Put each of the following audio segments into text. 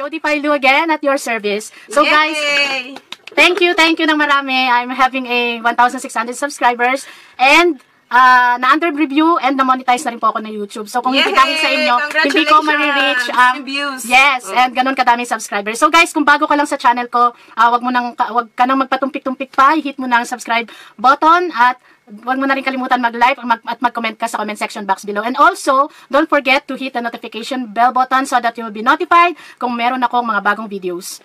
Matipay Lu again at your service. So guys, Yay! thank you, thank you ng marami. I'm having a 1,600 subscribers and uh, na-under review and na-monetize na rin po ako ng YouTube. So kung hindi Yay! dahil sa inyo, hindi ko marireach ang Views. Yes, and ganun kadaming subscribers. So guys, kung bago ka lang sa channel ko, uh, wag mo nang wag ka nang magpatumpik-tumpik pa, hit mo na ang subscribe button at wag mo na rin kalimutan mag-like mag at mag-comment ka sa comment section box below. And also, don't forget to hit the notification bell button so that you will be notified kung meron akong mga bagong videos.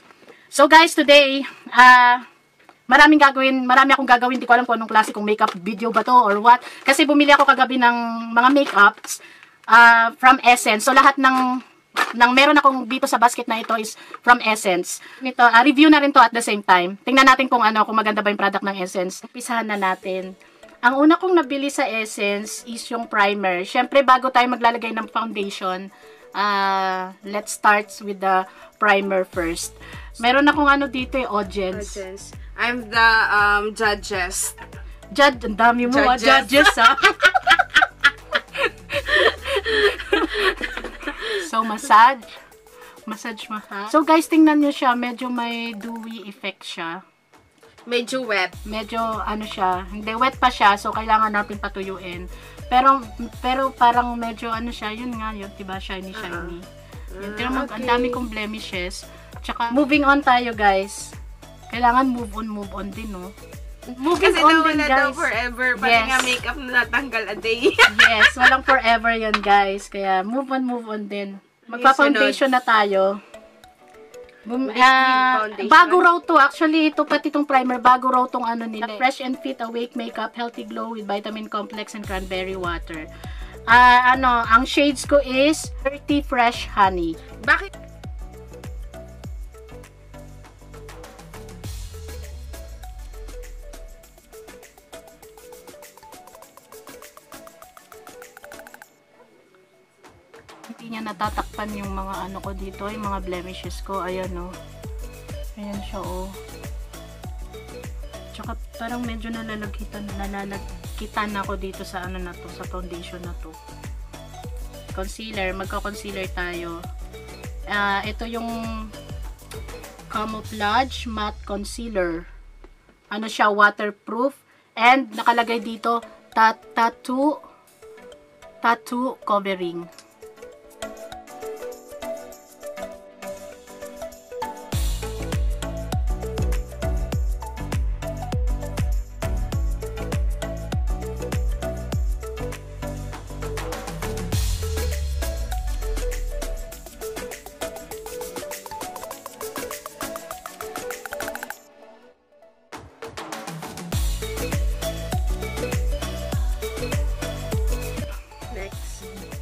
So guys, today, uh, maraming gagawin, marami akong gagawin, hindi ko alam kung anong klase kung makeup video ba to or what. Kasi bumili ako kagabi ng mga makeups uh, from Essence. So lahat ng ng meron akong dito sa basket na ito is from Essence. Nito, ah, review na rin to at the same time. Tingnan natin kung ano, kung maganda ba yung product ng Essence. Umpisahan na natin. Ang una kong nabili sa Essence is yung primer. Siyempre, bago tayo maglalagay ng foundation, ah, let's start with the primer first. Meron akong ano dito eh, audience. Judges. I'm the um, judges. Judge, ang dami mo ah, Judges. judges ah. so, massage. Massage massage. So, guys, tingnan nyo siya. Medyo may dewy effect siya. Medyo wet. Medyo, ano siya, hindi, wet pa siya. So, kailangan natin patuyuin. Pero, pero parang medyo, ano siya, yun nga, yun, diba, shiny, shiny. Yun, pero mag, ang okay. dami kong blemishes. Tsaka, moving on tayo, guys. Kailangan move on, move on din, no? Moving Kasi on daw din, wala daw guys. forever. Pati Yes. nga makeup na natanggal a day. yes, walang forever yun, guys. Kaya, move on, move on din. Magpa-foundation na tayo. Bum, foundation. bago raw to, actually, ito pati itong primer, bago raw tong ano nila. Fresh and Fit Awake Makeup Healthy Glow with Vitamin Complex and Cranberry Water. Ah, ano, ang shades ko is 30 Fresh Honey. Bakit? Hindi niya natatakpan yung mga ano ko dito, yung mga blemishes ko. Ayan, oh. Ayan siya, oh. Tsaka parang medyo nalalagkitan, nalalagkitan ako dito sa ano na to, sa foundation na to. Concealer, magka-concealer tayo. Ah, ito yung Camouflage Matte Concealer. Ano siya, waterproof. And nakalagay dito, ta tattoo tattoo covering.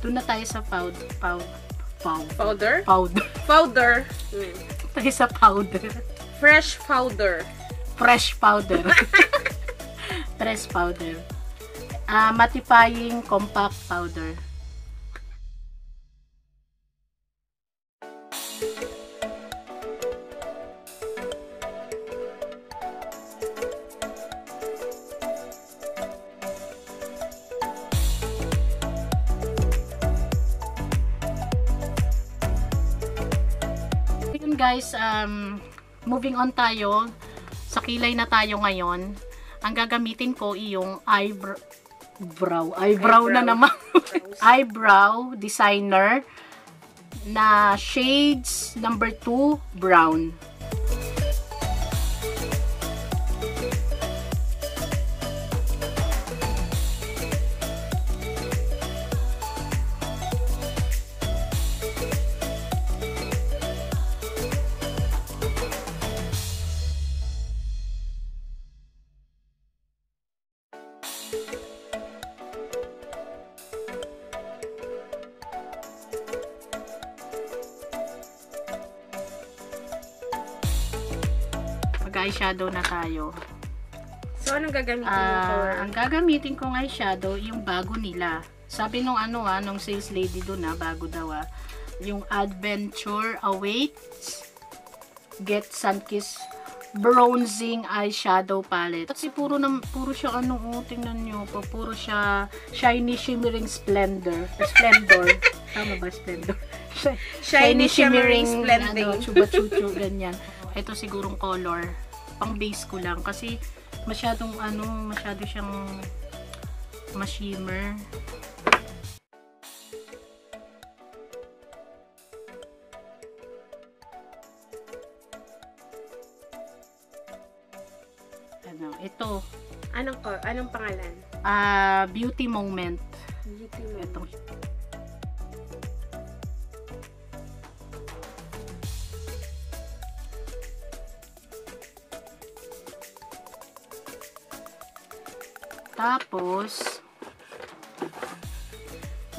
Doon na tayo sa powd, powd, powd, Powder? powder. Powder. Mm. tayo sa powder. Fresh powder. Fresh powder. Fresh powder. Ah, mattifying compact powder. Guys, um, moving on tayo. Sa kilay na tayo ngayon. Ang gagamitin ko yung eyebrow. Brow. Eyebrow, na Eyebrow. naman. eyebrow designer na shades number 2 brown. Mag-eyeshadow na tayo. So, anong gagamitin mo for? Ah, ang gagamitin kong eyeshadow, yung bago nila. Sabi nung ano ah, nung sales lady doon ah, bago daw ah, yung Adventure Awaits Get Sunkiss Bronzing Eyeshadow Palette. Kasi puro, na, puro siya ano, oh, tingnan nyo po, puro siya shiny shimmering splendor. Splendor. Tama ba, splendor? Shiny, shimmering, splendid. Ano, chuba chuchu, ganyan. Ito sigurong color. Pang base ko lang. Kasi masyadong ano, masyado siyang ma-shimmer. Ano, ito, Anong, ko, anong pangalan? ah beauty moment. Beauty mo. Itong Tapos,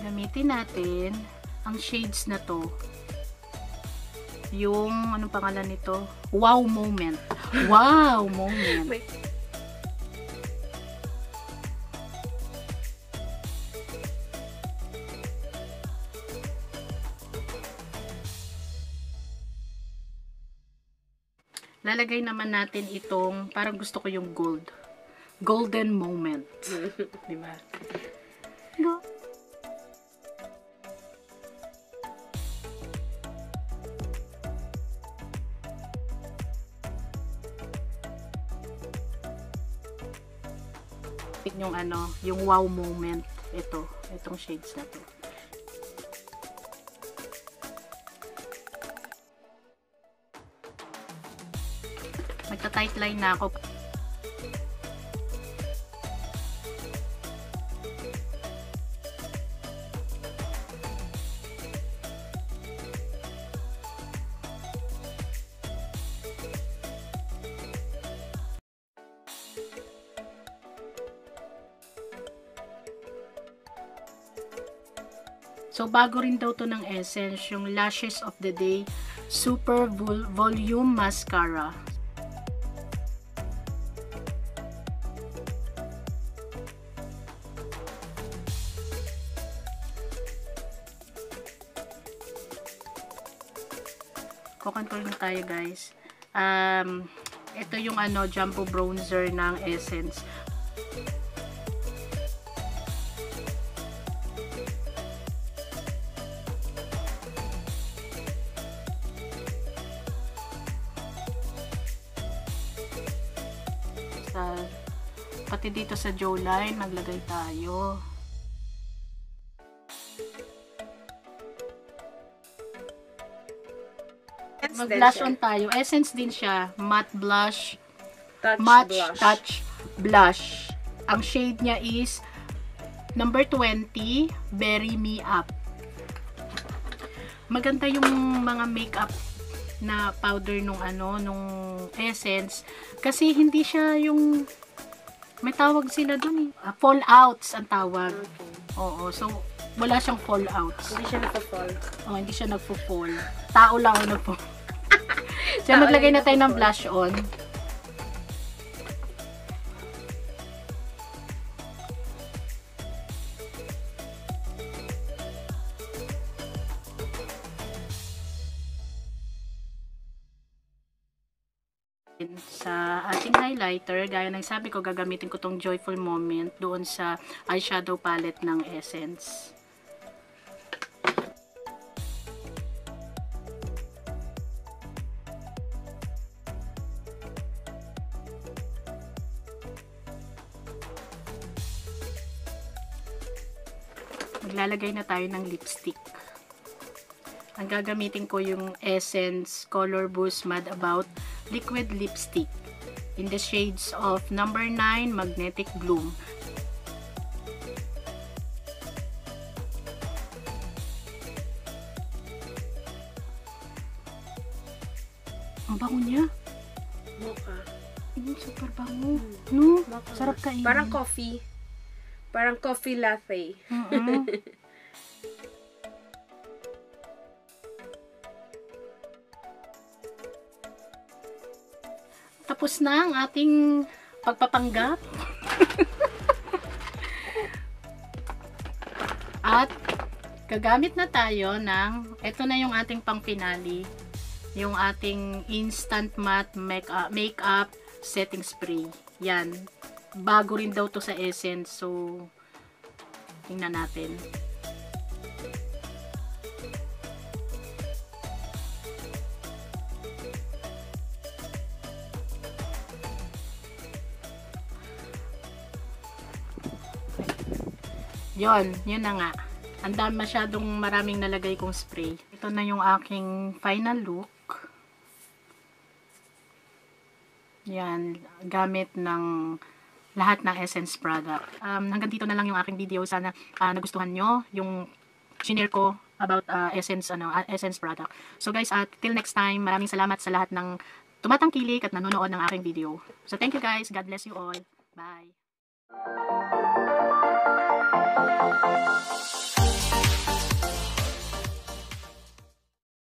gamitin natin ang shades na to. Yung, anong pangalan nito? Wow moment. Wow moment. Wait. Lalagay naman natin itong, parang gusto ko yung gold. Golden moment. Di ba? Go. yung ano, yung wow moment. Ito, itong shades na to. Magta-tight line na ako. So, bago rin daw to ng Essence, yung Lashes of the Day Super Vol- Volume Mascara. Kukontrol na tayo guys. Um, ito yung ano, jumbo bronzer ng Essence. Pati dito sa jawline, maglagay tayo. Mag-blush on tayo. Essence din siya. Matte blush. Touch Matte blush. touch blush. Ang shade niya is number 20, Berry Me Up. Maganda yung mga makeup na powder nung ano, nung essence. Kasi hindi siya yung may tawag sila dun eh. Ah, fallouts ang tawag. Okay. Oo, so wala siyang fallouts. Hindi siya nagpa-fall. Oh, hindi siya nagpo-fall. Tao lang ang nagpo. so, maglagay na tayo ng nagpo-fall. blush on. Sa ating highlighter, gaya ng sabi ko, gagamitin ko tong Joyful Moment doon sa eyeshadow palette ng Essence. maglalagay na tayo ng lipstick. Ang gagamitin ko yung Essence Color Boost Mad About Liquid Lipstick in the shades of number 9 Magnetic Bloom. Ang bango niya. Mocha. Mm, super bango. No? Mocha. Sarap kainin. Parang coffee. Parang coffee latte. Mm-mm. Tapos na ang ating pagpapanggap. At gagamit na tayo ng, ito na yung ating pang finale, yung ating instant matte makeup, makeup setting spray. Yan. Bago rin daw to sa Essence. So, tingnan natin. Yon, yun na nga. Ang dami masyadong maraming nalagay kong spray. Ito na yung aking final look. Yan, gamit ng lahat ng Essence product. Um, hanggang dito na lang yung aking video. Sana ah, nagustuhan nyo yung shinare ko about ah, Essence ano ah, Essence product. So guys, at till next time, maraming salamat sa lahat ng tumatangkilik at nanonood ng aking video. So thank you guys. God bless you all. Bye.